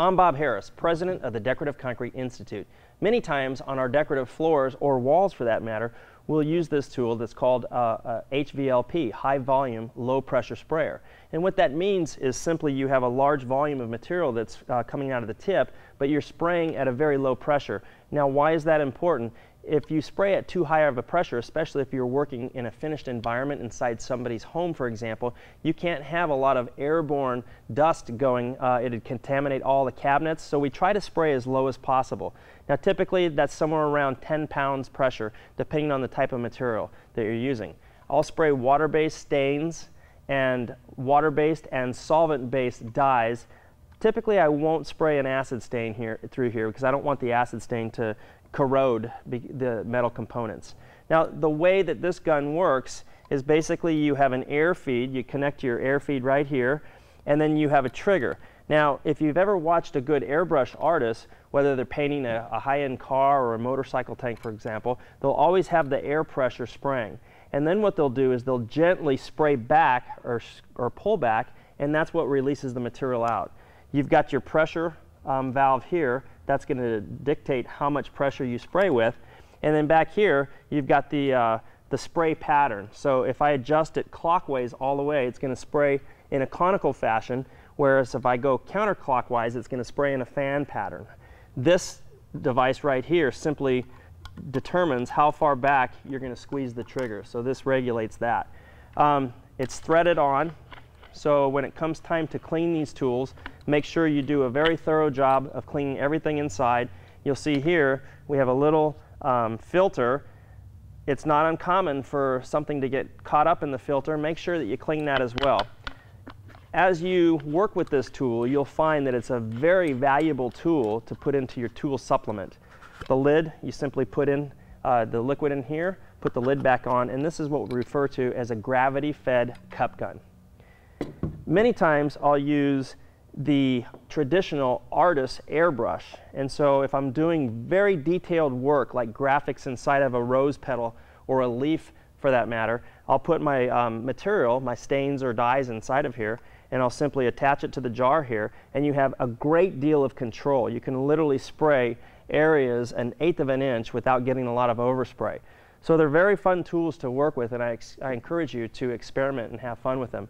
I'm Bob Harris, president of the Decorative Concrete Institute. Many times on our decorative floors, or walls for that matter, we'll use this tool that's called uh, HVLP, High Volume Low Pressure Sprayer. And what that means is simply you have a large volume of material that's uh, coming out of the tip, but you're spraying at a very low pressure. Now why is that important? if you spray at too high of a pressure, especially if you're working in a finished environment inside somebody's home, for example, you can't have a lot of airborne dust going. Uh, it'd contaminate all the cabinets. So we try to spray as low as possible. Now, typically, that's somewhere around 10 pounds pressure, depending on the type of material that you're using. I'll spray water-based stains and water-based and solvent-based dyes Typically, I won't spray an acid stain here through here because I don't want the acid stain to corrode the metal components. Now, the way that this gun works is basically you have an air feed, you connect your air feed right here, and then you have a trigger. Now, if you've ever watched a good airbrush artist, whether they're painting a, a high-end car or a motorcycle tank, for example, they'll always have the air pressure spraying. And then what they'll do is they'll gently spray back or, or pull back, and that's what releases the material out. You've got your pressure um, valve here, that's going to dictate how much pressure you spray with. And then back here, you've got the, uh, the spray pattern. So if I adjust it clockwise all the way, it's going to spray in a conical fashion, whereas if I go counterclockwise, it's going to spray in a fan pattern. This device right here simply determines how far back you're going to squeeze the trigger. So this regulates that. Um, it's threaded on, so when it comes time to clean these tools, make sure you do a very thorough job of cleaning everything inside. You'll see here we have a little um, filter. It's not uncommon for something to get caught up in the filter. Make sure that you clean that as well. As you work with this tool, you'll find that it's a very valuable tool to put into your tool supplement. The lid, you simply put in uh, the liquid in here, put the lid back on, and this is what we refer to as a gravity-fed cup gun. Many times I'll use the traditional artist airbrush. And so if I'm doing very detailed work like graphics inside of a rose petal or a leaf for that matter, I'll put my um, material, my stains or dyes inside of here and I'll simply attach it to the jar here and you have a great deal of control. You can literally spray areas an eighth of an inch without getting a lot of overspray. So they're very fun tools to work with and I, I encourage you to experiment and have fun with them.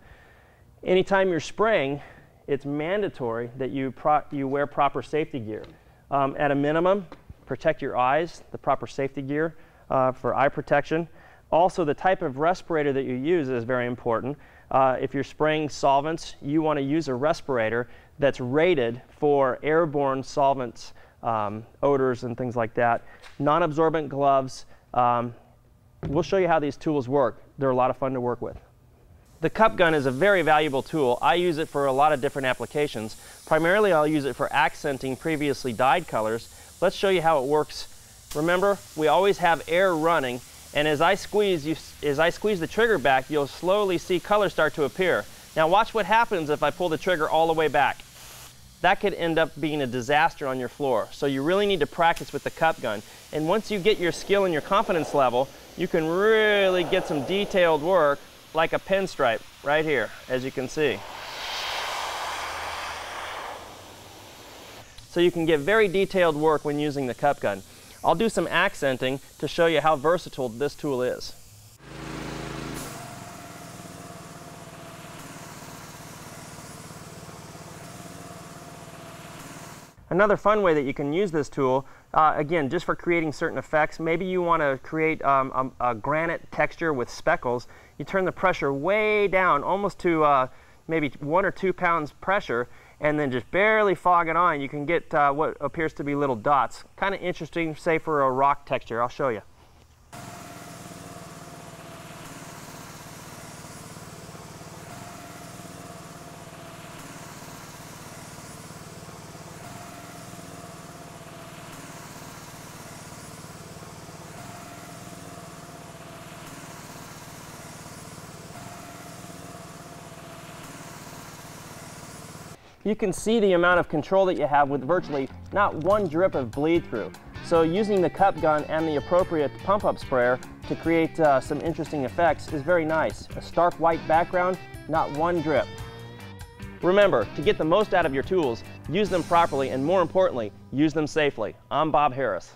Anytime you're spraying, it's mandatory that you, you wear proper safety gear. Um, at a minimum, protect your eyes, the proper safety gear uh, for eye protection. Also, the type of respirator that you use is very important. Uh, if you're spraying solvents, you want to use a respirator that's rated for airborne solvents, um, odors, and things like that. Non-absorbent gloves. Um, we'll show you how these tools work. They're a lot of fun to work with. The cup gun is a very valuable tool. I use it for a lot of different applications. Primarily I'll use it for accenting previously dyed colors. Let's show you how it works. Remember, we always have air running and as I squeeze, you, as I squeeze the trigger back, you'll slowly see color start to appear. Now watch what happens if I pull the trigger all the way back. That could end up being a disaster on your floor. So you really need to practice with the cup gun. And once you get your skill and your confidence level, you can really get some detailed work like a pinstripe right here, as you can see. So you can get very detailed work when using the cup gun. I'll do some accenting to show you how versatile this tool is. Another fun way that you can use this tool, uh, again, just for creating certain effects, maybe you want to create um, a, a, granite texture with speckles. You turn the pressure way down, almost to uh, maybe one or two pounds pressure, and then just barely fog it on. You can get uh, what appears to be little dots. Kind of interesting, say for a rock texture. I'll show you. You can see the amount of control that you have with virtually not one drip of bleed through. So using the cup gun and the appropriate pump up sprayer to create uh, some interesting effects is very nice. A stark white background, not one drip. Remember, to get the most out of your tools, use them properly and more importantly, use them safely. I'm Bob Harris.